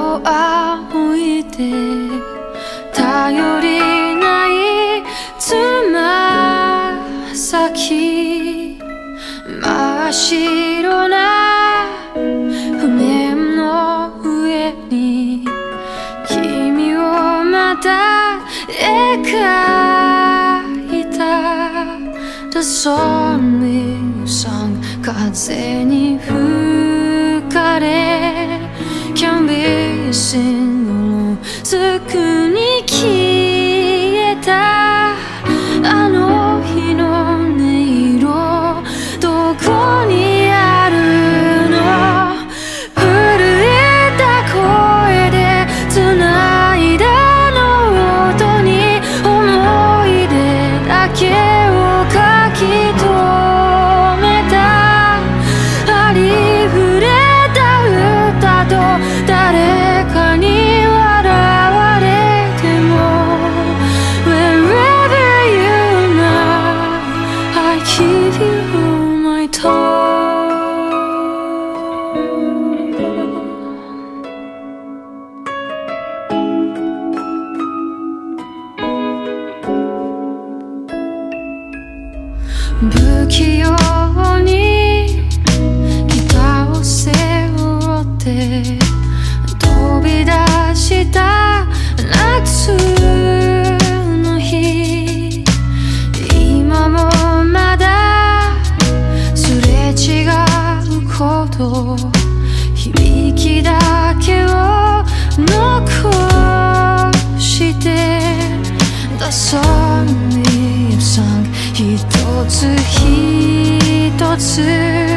を仰いで頼りないつま先真っ白な譜面の上に君をまた描いた。TheSonicSong 風に吹く。心。不器用にギを背負って飛び出した夏の日。今もまだすれ違うこと響きだけを残して出そう。是